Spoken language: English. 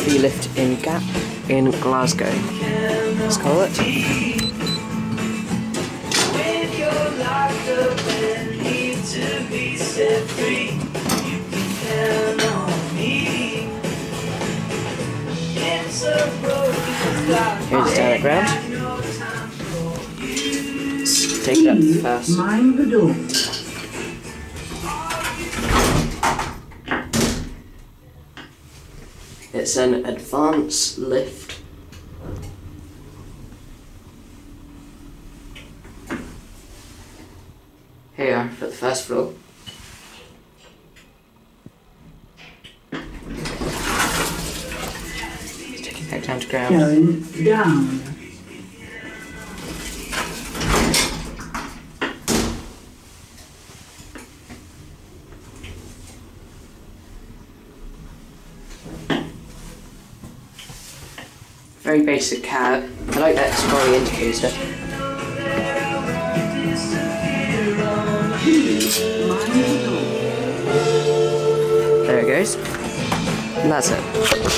is the lift in Gap in Glasgow. Let's call it. When you're locked up and need to be set free, you can count on me. It's a broken clock. Here's the direct ground. No time for you. Take it up first. Mind the door. It's an Advance lift. Here you are for the first floor. Let's take it back down to ground. Going down. Very basic cab. I like that scrolly indicator. There it goes. And that's it.